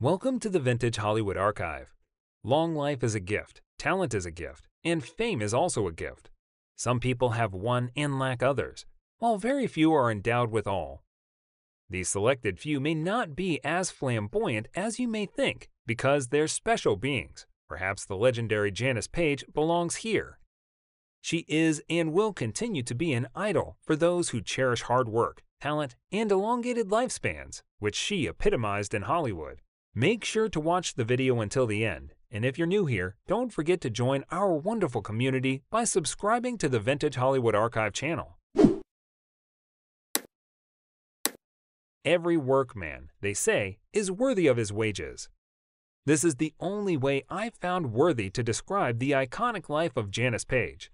Welcome to the Vintage Hollywood Archive. Long life is a gift, talent is a gift, and fame is also a gift. Some people have one and lack others, while very few are endowed with all. These selected few may not be as flamboyant as you may think because they're special beings. Perhaps the legendary Janis Paige belongs here. She is and will continue to be an idol for those who cherish hard work, talent, and elongated lifespans, which she epitomized in Hollywood. Make sure to watch the video until the end, and if you're new here, don't forget to join our wonderful community by subscribing to the Vintage Hollywood Archive channel. Every workman, they say, is worthy of his wages. This is the only way I've found worthy to describe the iconic life of Janis Paige.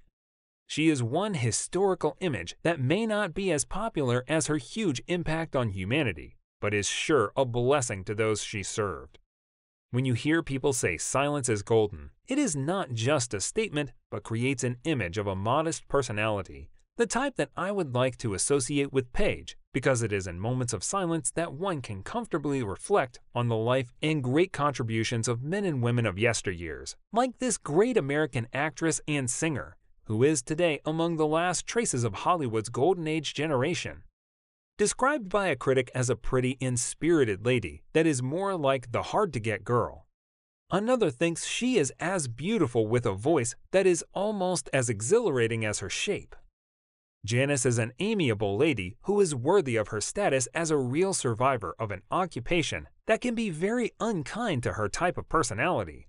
She is one historical image that may not be as popular as her huge impact on humanity, but is sure a blessing to those she served. When you hear people say silence is golden, it is not just a statement, but creates an image of a modest personality, the type that I would like to associate with Paige, because it is in moments of silence that one can comfortably reflect on the life and great contributions of men and women of yesteryears, like this great American actress and singer, who is today among the last traces of Hollywood's golden age generation. Described by a critic as a pretty and spirited lady that is more like the hard to get girl. Another thinks she is as beautiful with a voice that is almost as exhilarating as her shape. Janis is an amiable lady who is worthy of her status as a real survivor of an occupation that can be very unkind to her type of personality.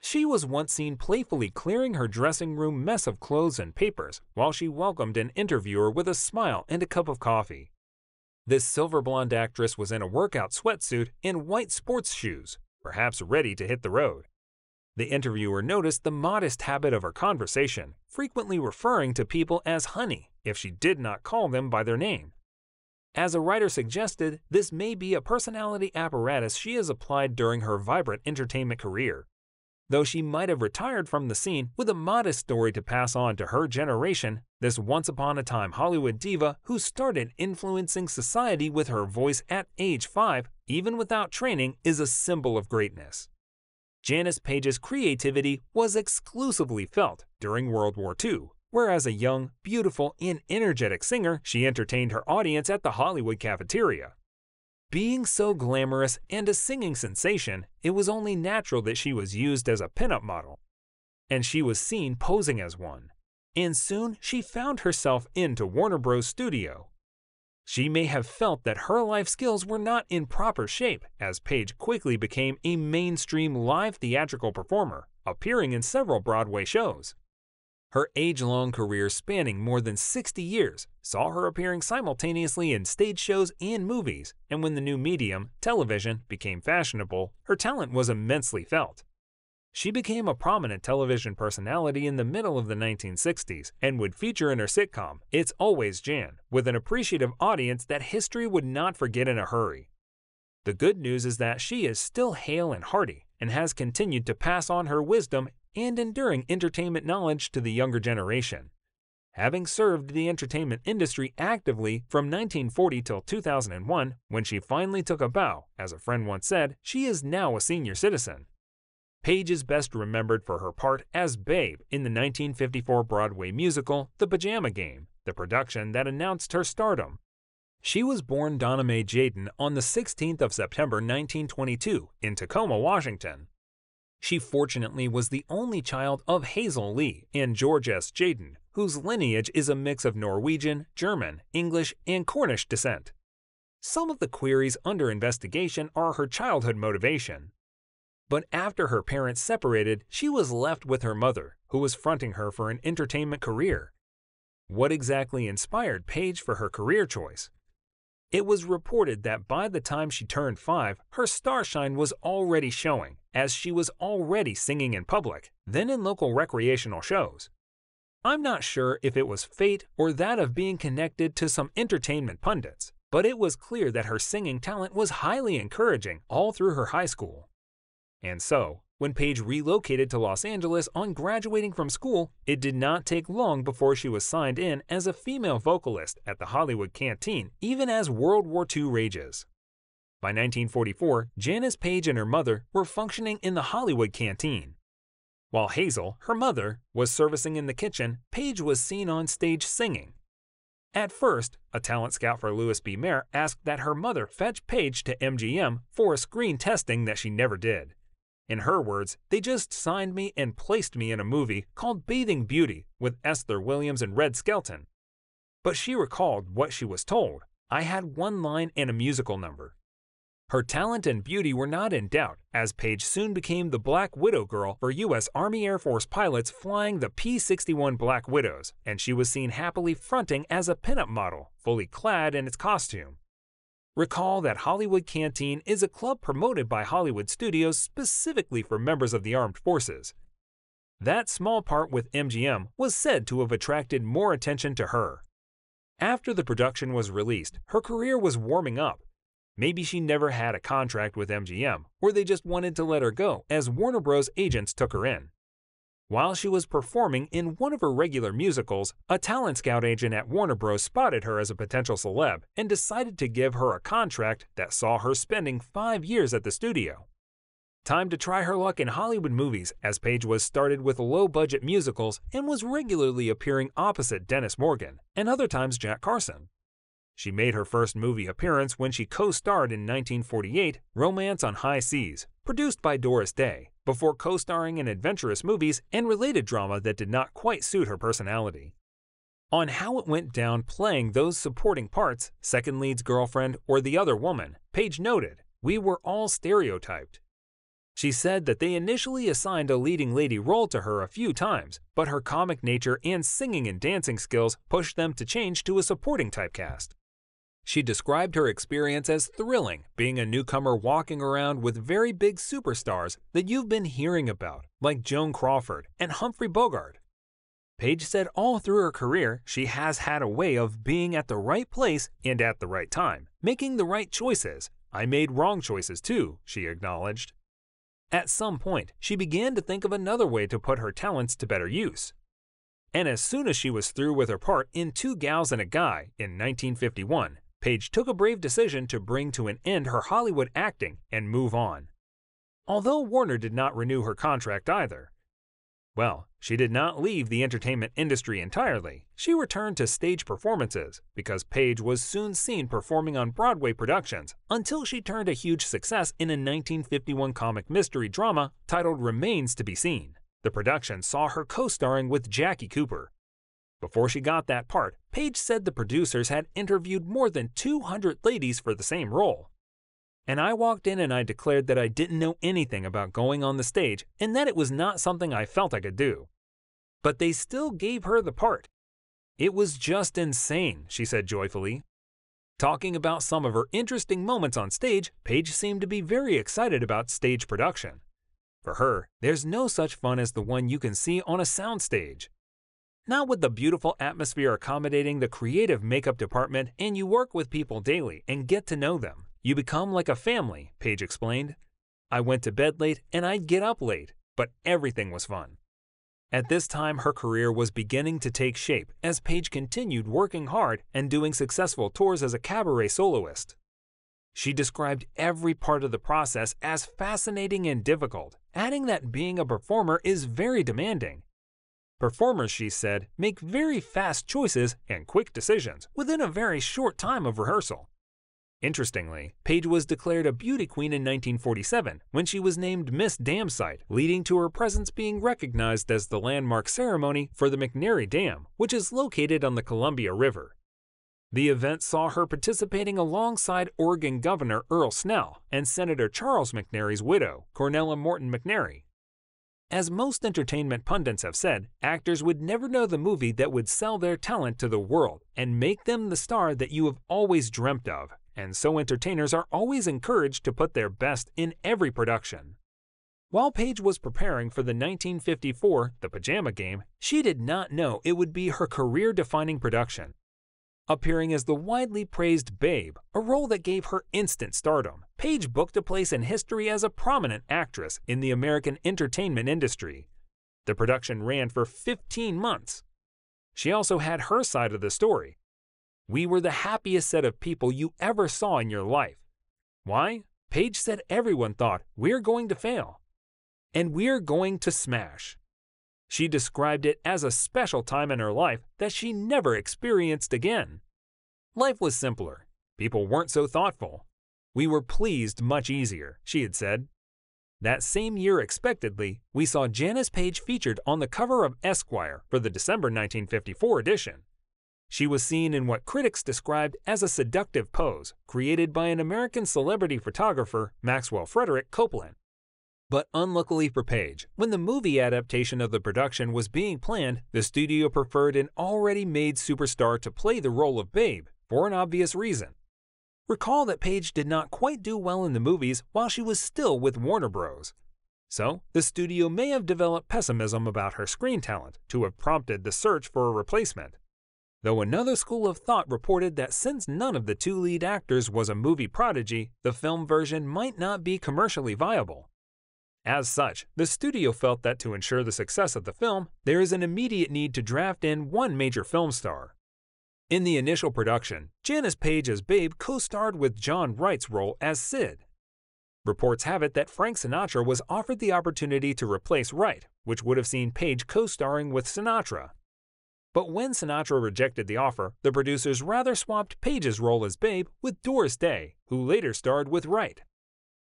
She was once seen playfully clearing her dressing room mess of clothes and papers while she welcomed an interviewer with a smile and a cup of coffee. This silver blonde actress was in a workout sweatsuit and white sports shoes, perhaps ready to hit the road. The interviewer noticed the modest habit of her conversation, frequently referring to people as honey if she did not call them by their name. As a writer suggested, this may be a personality apparatus she has applied during her vibrant entertainment career. Though she might have retired from the scene with a modest story to pass on to her generation, this once upon a time Hollywood diva who started influencing society with her voice at age 5, even without training, is a symbol of greatness. Janis Paige's creativity was exclusively felt during World War II, where as a young, beautiful, and energetic singer, she entertained her audience at the Hollywood cafeteria. Being so glamorous and a singing sensation, it was only natural that she was used as a pinup model. And she was seen posing as one. And soon she found herself into Warner Bros. studio. She may have felt that her life skills were not in proper shape, as Paige quickly became a mainstream live theatrical performer, appearing in several Broadway shows. Her age long career spanning more than 60 years saw her appearing simultaneously in stage shows and movies, and when the new medium, television, became fashionable, her talent was immensely felt. She became a prominent television personality in the middle of the 1960s and would feature in her sitcom, It's Always Jan, with an appreciative audience that history would not forget in a hurry. The good news is that she is still hale and hearty and has continued to pass on her wisdom and enduring entertainment knowledge to the younger generation. Having served the entertainment industry actively from 1940 till 2001, when she finally took a bow, as a friend once said, she is now a senior citizen. Paige is best remembered for her part as Babe in the 1954 Broadway musical The Pajama Game, the production that announced her stardom. She was born Donna Mae Tjaden on the 16th of September 1922 in Tacoma, Washington. She fortunately was the only child of Hazel Lee and George S. Tjaden, whose lineage is a mix of Norwegian, German, English, and Cornish descent. Some of the queries under investigation are her childhood motivation. But after her parents separated, she was left with her mother, who was fronting her for an entertainment career. What exactly inspired Paige for her career choice? It was reported that by the time she turned five, her starshine was already showing, as she was already singing in public, then in local recreational shows. I'm not sure if it was fate or that of being connected to some entertainment pundits, but it was clear that her singing talent was highly encouraging all through her high school. And so, when Paige relocated to Los Angeles on graduating from school, it did not take long before she was signed in as a female vocalist at the Hollywood Canteen, even as World War II rages. By 1944, Janis Paige and her mother were functioning in the Hollywood Canteen. While Hazel, her mother, was servicing in the kitchen, Paige was seen on stage singing. At first, a talent scout for Louis B. Mayer asked that her mother fetch Paige to MGM for a screen testing that she never did. In her words, they just signed me and placed me in a movie called Bathing Beauty with Esther Williams and Red Skelton. But she recalled what she was told. I had one line and a musical number. Her talent and beauty were not in doubt, as Paige soon became the Black Widow girl for U.S. Army Air Force pilots flying the P 61 Black Widows, and she was seen happily fronting as a pinup model, fully clad in its costume. Recall that Hollywood Canteen is a club promoted by Hollywood studios specifically for members of the armed forces. That small part with MGM was said to have attracted more attention to her. After the production was released, her career was warming up. Maybe she never had a contract with MGM, or they just wanted to let her go as Warner Bros. agents took her in. While she was performing in one of her regular musicals, a talent scout agent at Warner Bros. spotted her as a potential celeb and decided to give her a contract that saw her spending five years at the studio. Time to try her luck in Hollywood movies, as Paige was started with low budget musicals and was regularly appearing opposite Dennis Morgan and other times Jack Carson. She made her first movie appearance when she co starred in 1948 Romance on High Seas, produced by Doris Day, before co starring in adventurous movies and related drama that did not quite suit her personality. On how it went down playing those supporting parts, second lead's girlfriend or the other woman, Paige noted, We were all stereotyped. She said that they initially assigned a leading lady role to her a few times, but her comic nature and singing and dancing skills pushed them to change to a supporting typecast. She described her experience as thrilling, being a newcomer walking around with very big superstars that you've been hearing about, like Joan Crawford and Humphrey Bogart. Paige said all through her career, she has had a way of being at the right place and at the right time, making the right choices. I made wrong choices too, she acknowledged. At some point, she began to think of another way to put her talents to better use. And as soon as she was through with her part in Two Gals and a Guy in 1951, Paige took a brave decision to bring to an end her Hollywood acting and move on. Although Warner did not renew her contract either. Well, she did not leave the entertainment industry entirely. She returned to stage performances because Paige was soon seen performing on Broadway productions until she turned a huge success in a 1951 comic mystery drama titled Remains to be Seen. The production saw her co starring with Jackie Cooper, before she got that part, Paige said the producers had interviewed more than 200 ladies for the same role. And I walked in and I declared that I didn't know anything about going on the stage and that it was not something I felt I could do. But they still gave her the part. It was just insane, she said joyfully. Talking about some of her interesting moments on stage, Paige seemed to be very excited about stage production. For her, there's no such fun as the one you can see on a soundstage. Not with the beautiful atmosphere accommodating the creative makeup department, and you work with people daily and get to know them. You become like a family, Paige explained. I went to bed late and I'd get up late, but everything was fun. At this time, her career was beginning to take shape as Paige continued working hard and doing successful tours as a cabaret soloist. She described every part of the process as fascinating and difficult, adding that being a performer is very demanding Performers, she said, make very fast choices and quick decisions within a very short time of rehearsal. Interestingly, Paige was declared a beauty queen in 1947 when she was named Miss Dam Site, leading to her presence being recognized as the landmark ceremony for the McNary Dam, which is located on the Columbia River. The event saw her participating alongside Oregon Governor Earl Snell and Senator Charles McNary's widow, Cornelia Morton McNary, as most entertainment pundits have said, actors would never know the movie that would sell their talent to the world and make them the star that you have always dreamt of, and so entertainers are always encouraged to put their best in every production. While Paige was preparing for the 1954 The Pajama Game, she did not know it would be her career defining production. Appearing as the widely praised Babe, a role that gave her instant stardom. Paige booked a place in history as a prominent actress in the American entertainment industry. The production ran for 15 months. She also had her side of the story. We were the happiest set of people you ever saw in your life. Why? Paige said everyone thought, we're going to fail. And we're going to smash. She described it as a special time in her life that she never experienced again. Life was simpler. People weren't so thoughtful. We were pleased much easier, she had said. That same year, expectedly, we saw Janis Paige featured on the cover of Esquire for the December 1954 edition. She was seen in what critics described as a seductive pose created by an American celebrity photographer, Maxwell Frederick Coplan. But unluckily for Paige, when the movie adaptation of the production was being planned, the studio preferred an already made superstar to play the role of Babe for an obvious reason. Recall that Paige did not quite do well in the movies while she was still with Warner Bros. So, the studio may have developed pessimism about her screen talent to have prompted the search for a replacement. Though another school of thought reported that since none of the two lead actors was a movie prodigy, the film version might not be commercially viable. As such, the studio felt that to ensure the success of the film, there is an immediate need to draft in one major film star. In the initial production, Janis Paige as Babe co starred with John Wright's role as Sid. Reports have it that Frank Sinatra was offered the opportunity to replace Wright, which would have seen Paige co starring with Sinatra. But when Sinatra rejected the offer, the producers rather swapped Paige's role as Babe with Doris Day, who later starred with Wright.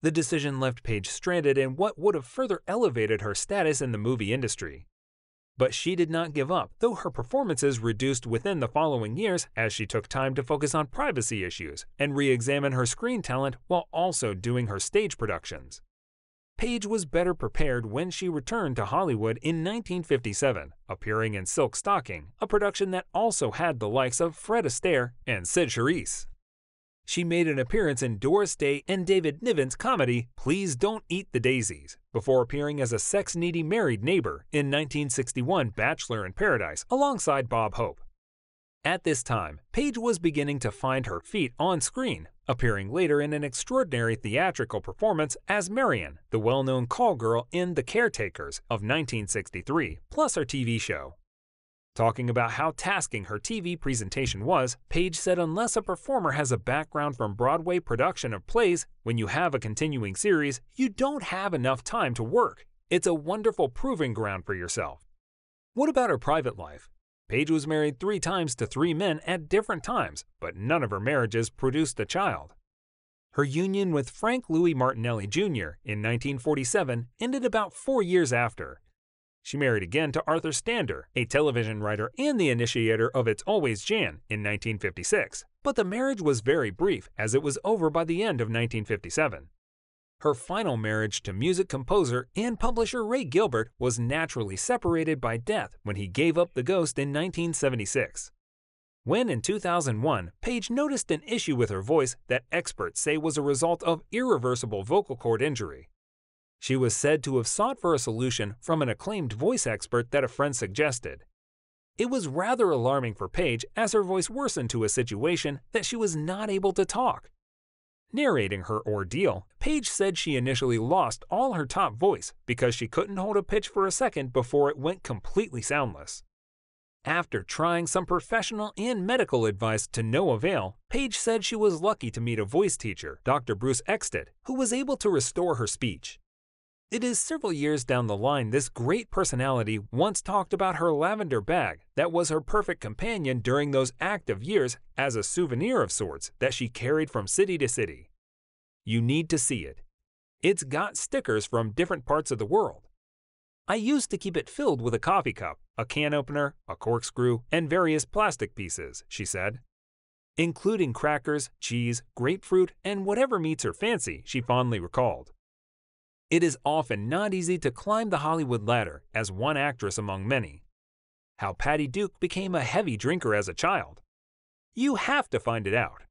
The decision left Paige stranded in what would have further elevated her status in the movie industry. But she did not give up, though her performances reduced within the following years as she took time to focus on privacy issues and re examine her screen talent while also doing her stage productions. Paige was better prepared when she returned to Hollywood in 1957, appearing in Silk Stocking, a production that also had the likes of Fred Astaire and Cyd Charisse. She made an appearance in Doris Day and David Niven's comedy Please Don't Eat the Daisies, before appearing as a sex needy married neighbor in 1961 Bachelor in Paradise alongside Bob Hope. At this time, Paige was beginning to find her feet on screen, appearing later in an extraordinary theatrical performance as Marion, the well known call girl in The Caretakers of 1963, plus her TV show. Talking about how tasking her TV presentation was, Paige said unless a performer has a background from Broadway production of plays, when you have a continuing series, you don't have enough time to work. It's a wonderful proving ground for yourself. What about her private life? Paige was married three times to three men at different times, but none of her marriages produced a child. Her union with Frank Louis Martinelli Jr. in 1947 ended about four years after, she married again to Arthur Stander, a television writer and the initiator of It's Always Jan, in 1956, but the marriage was very brief as it was over by the end of 1957. Her final marriage to music composer and publisher Ray Gilbert was naturally separated by death when he gave up the ghost in 1976. When in 2001, Paige noticed an issue with her voice that experts say was a result of irreversible vocal cord injury, she was said to have sought for a solution from an acclaimed voice expert that a friend suggested. It was rather alarming for Paige as her voice worsened to a situation that she was not able to talk. Narrating her ordeal, Paige said she initially lost all her top voice because she couldn't hold a pitch for a second before it went completely soundless. After trying some professional and medical advice to no avail, Paige said she was lucky to meet a voice teacher, Dr. Bruce Exted, who was able to restore her speech. It is several years down the line this great personality once talked about her lavender bag that was her perfect companion during those active years as a souvenir of sorts that she carried from city to city. You need to see it. It's got stickers from different parts of the world. I used to keep it filled with a coffee cup, a can opener, a corkscrew, and various plastic pieces, she said. Including crackers, cheese, grapefruit, and whatever meets her fancy, she fondly recalled. It is often not easy to climb the Hollywood ladder as one actress among many. How Patty Duke became a heavy drinker as a child. You have to find it out.